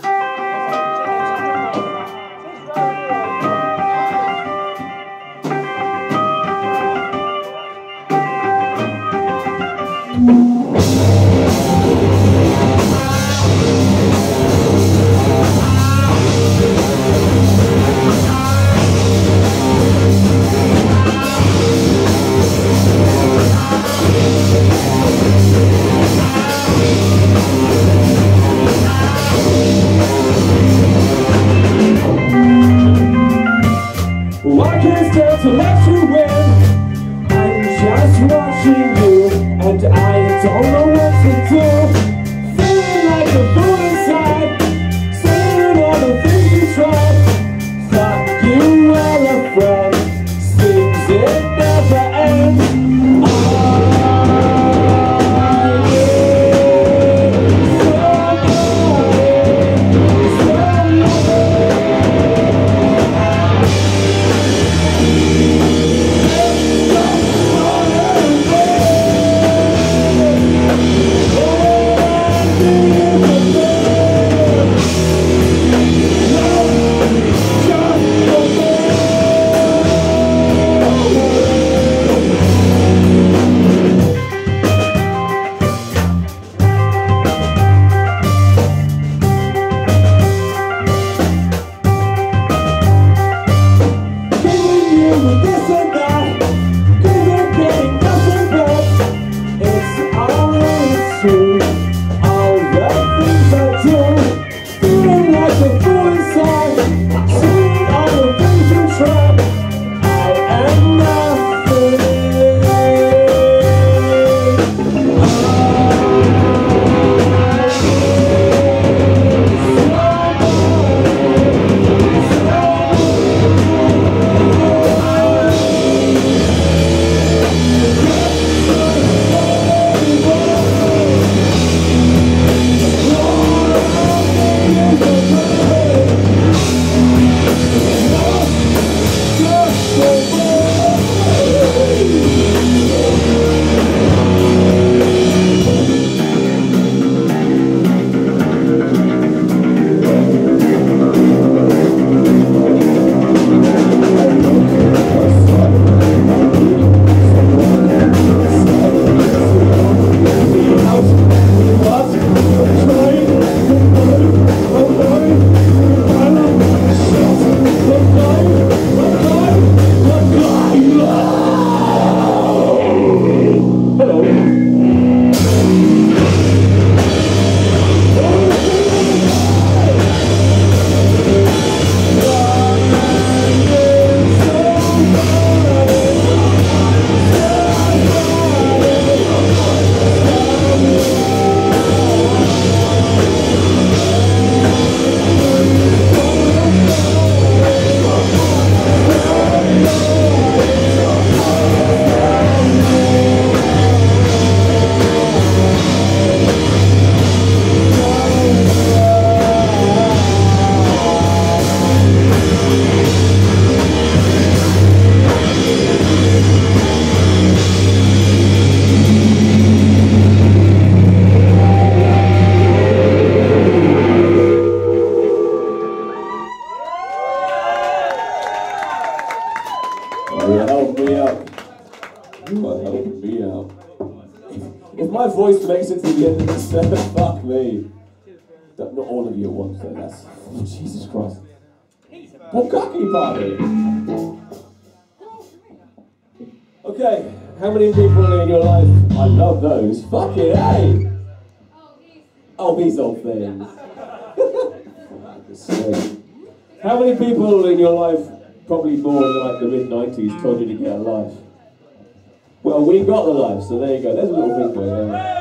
I Bukkake party. Okay, how many people in your life? I love those. Fuck it, hey. Oh, these old things. How many people in your life, probably more in like the mid 90s, told you to get a life? Well, we got the life, so there you go. There's a little you there.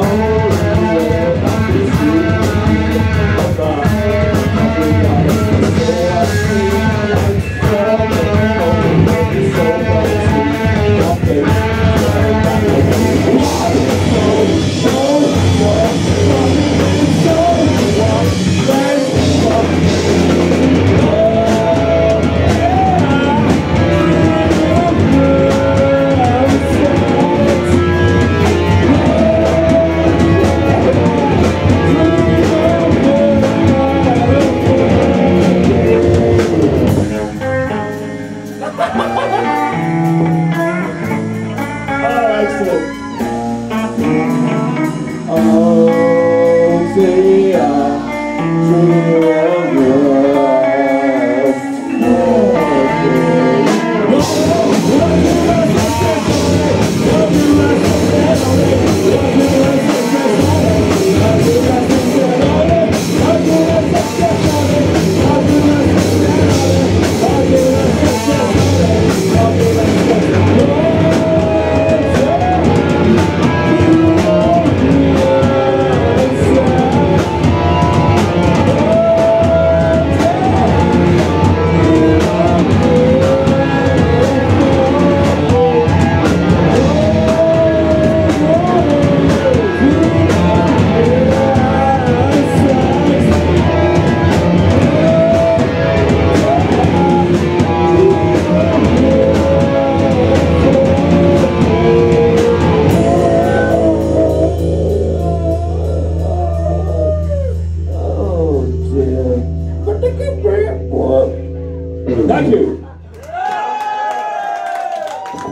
Thank Thank you.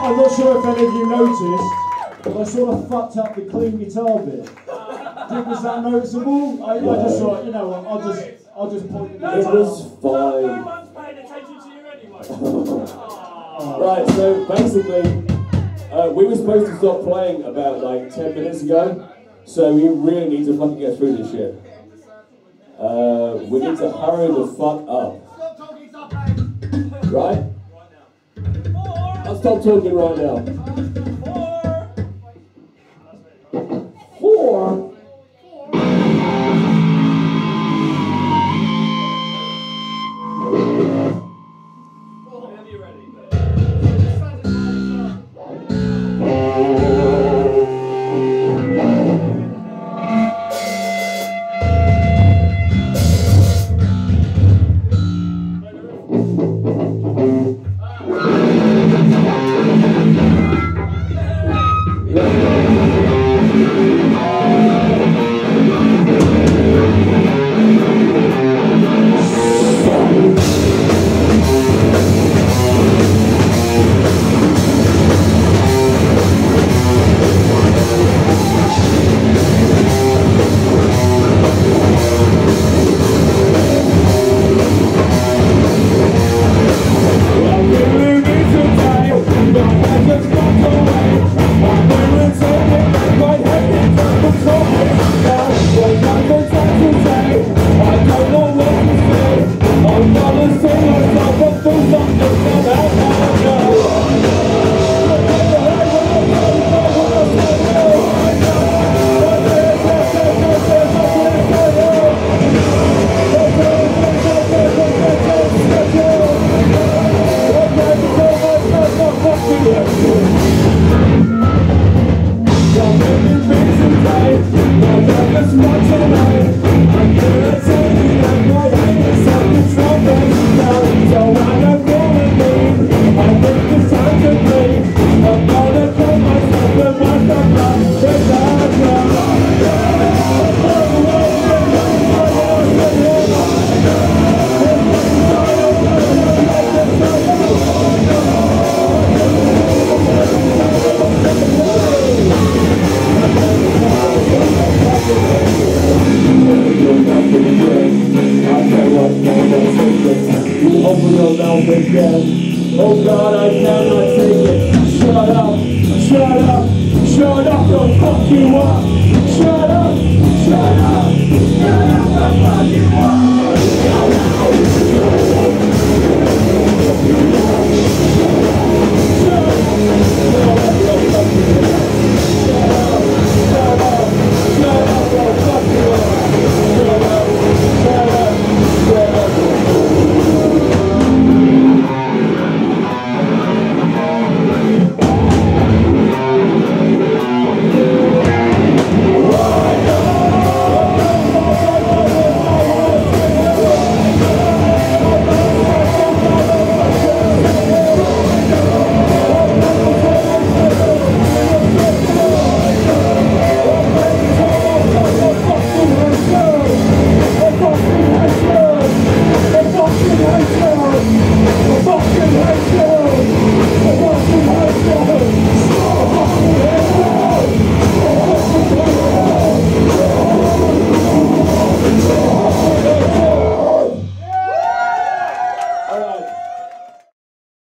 I'm not sure if any of you noticed, but I sort of fucked up the clean guitar bit. Did, was that noticeable? I, I just thought, you know what, I'll just, I'll just point it out. It was fine. No one's paying attention to you anyway. right, so basically, uh, we were supposed to stop playing about like 10 minutes ago, so we really need to fucking get through this shit. Uh, we need to hurry the fuck up. Right? now, I'll stop talking right now. Open again. Oh God, I cannot take it. Shut up, shut up, shut up, they'll fuck you up. Shut up, shut up, shut up, fuck you up. Shut up. Shut up.